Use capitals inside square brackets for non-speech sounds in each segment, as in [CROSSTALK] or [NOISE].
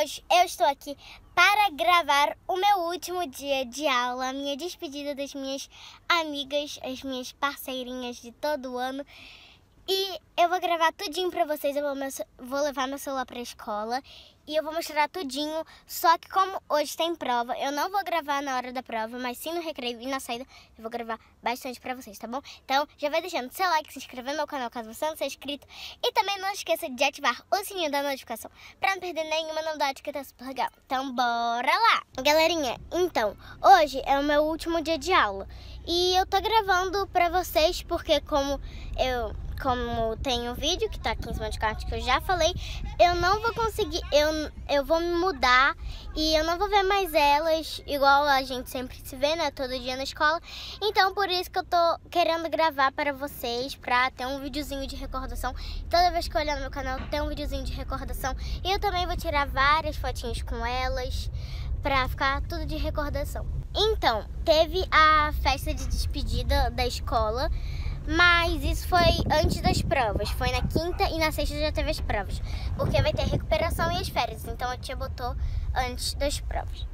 hoje eu estou aqui para gravar o meu último dia de aula, a minha despedida das minhas amigas, as minhas parceirinhas de todo o ano. E eu vou gravar tudinho pra vocês, eu vou, meu, vou levar meu celular pra escola e eu vou mostrar tudinho. Só que como hoje tem prova, eu não vou gravar na hora da prova, mas sim no recreio e na saída eu vou gravar bastante pra vocês, tá bom? Então já vai deixando seu like, se inscrever no meu canal caso você não seja inscrito. E também não esqueça de ativar o sininho da notificação pra não perder nenhuma novidade que tá super legal. Então bora lá! Galerinha, então, hoje é o meu último dia de aula. E eu tô gravando pra vocês porque como eu como tem um vídeo que tá aqui em cima de carta que eu já falei, eu não vou conseguir, eu, eu vou me mudar e eu não vou ver mais elas igual a gente sempre se vê, né, todo dia na escola. Então, por isso que eu tô querendo gravar para vocês, pra ter um videozinho de recordação. Toda vez que eu olhar no meu canal, tem um videozinho de recordação. E eu também vou tirar várias fotinhas com elas pra ficar tudo de recordação. Então, teve a festa de despedida da escola, mas isso foi antes das provas. Foi na quinta e na sexta já teve as provas. Porque vai ter recuperação e as férias. Então a tia botou antes das provas.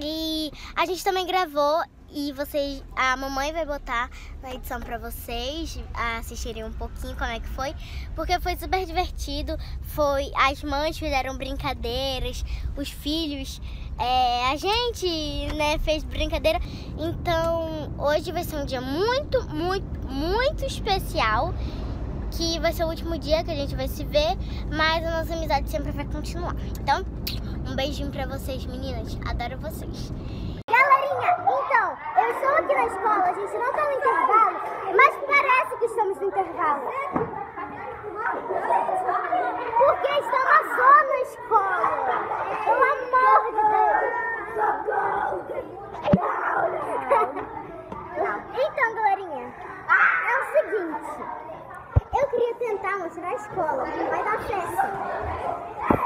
E a gente também gravou e vocês, a mamãe vai botar na edição para vocês assistirem um pouquinho como é que foi, porque foi super divertido. Foi as mães fizeram brincadeiras, os filhos é, a gente né, fez brincadeira. Então hoje vai ser um dia muito, muito, muito especial. Que vai ser o último dia que a gente vai se ver, mas a nossa amizade sempre vai continuar. Então, um beijinho pra vocês, meninas. Adoro vocês. Galerinha, então, eu estou aqui na escola, a gente não tá no intervalo, mas parece que estamos no intervalo. Porque está na zona escola. Pelo amor de Deus. Então, galerinha, é o seguinte. Eu queria tentar mostrar a escola, vai dar certo.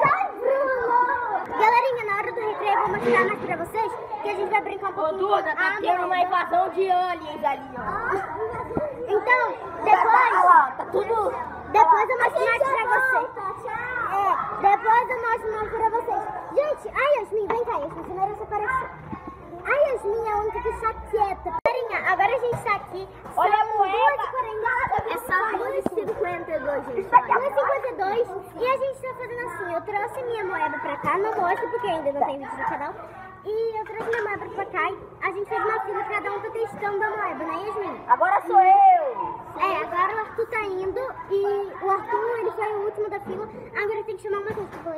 Sai, Bruno! Galerinha, na hora do recreio eu vou mostrar mais pra vocês que a gente vai brincar um pouquinho. Ô, Duda, tá tendo uma invasão de aliens ali, ó. Então, depois... Ó, tá tudo... Depois eu mostro mais pra vocês. É, depois eu mostro mais pra vocês. Gente, a Yasmin, vem cá, Yasmin, você merece aparecer. A Yasmin é a única que está quieta. Carinha, agora a gente tá aqui. Olha a moeda. É só 2,52, gente. 2,52. E a gente tá fazendo assim, eu trouxe minha moeda pra cá, não mostro porque ainda não tem vídeo no canal. E eu trouxe minha moeda pra cá e a gente fez uma fila, cada um tá testando a moeda, né Yasmin? Agora sou eu. É, agora o Arthur tá indo e o Arthur, ele foi o último da fila. Agora tem que chamar o Matheus, que que eu!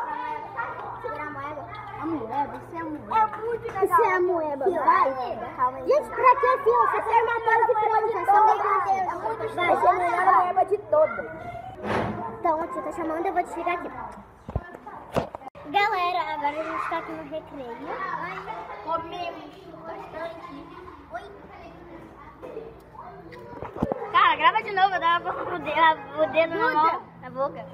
Vai? Tirar a moeda? A moeda? Isso é moeda. É muito legal. Isso é a moeda, vai? Calma aí. Gente, pra que a fila? Você quer matar de criança, só vem Matheus. Vai, Essa é a melhor moeda de todas. Então, a tia tá chamando, eu vou desligar aqui. Galera, agora a gente tá aqui no recreio. Comemos bastante. Oi. Cara, grava de novo, dá o dedo, o dedo na mão, na boca.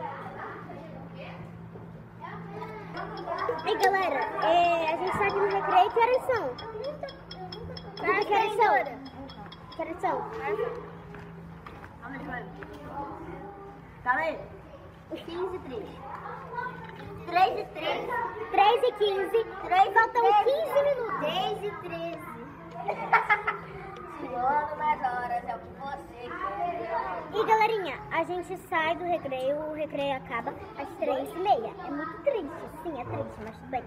Ei, galera, é, a gente tá aqui no recreio. Que horas são? Ah, que horas são? Que horas são? Calma aí. 15 e 3. 3 e 3. 3 e 15. 3 Faltam 15 minutos. 10 e 13. [LAUGHS] Suando nas horas, é o que você quer. E galerinha, a gente sai do recreio, o recreio acaba às 3 e meia. É muito triste, sim, é triste, mas tudo bem.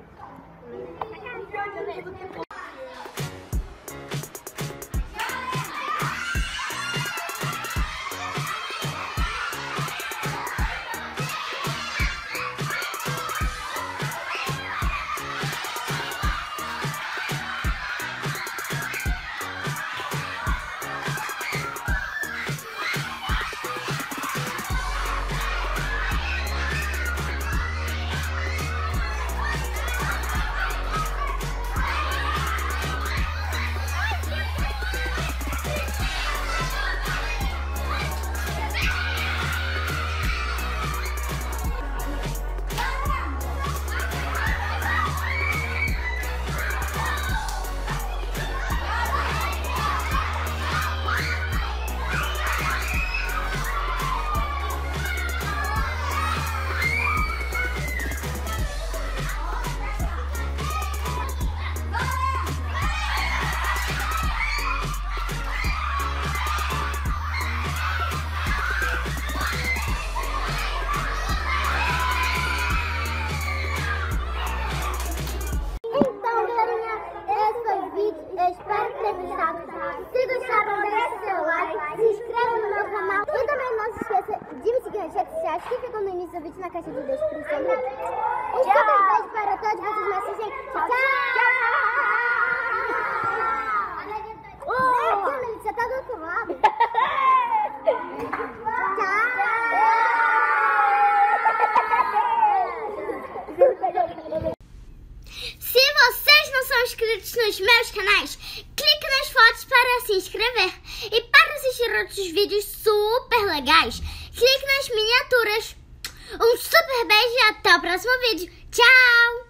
Redes sociais que ficam no início do vídeo na caixa de descrição vídeo. Um super beijo para todos vocês me assistem. Tchau! Tchau! Tchau! Você tá do outro lado. [LAUGHS] Tchau! Se vocês não são inscritos nos meus canais, clique nas fotos para se inscrever. E para assistir outros vídeos super legais, clique nas miniaturas. Um super beijo e até o próximo vídeo. Tchau!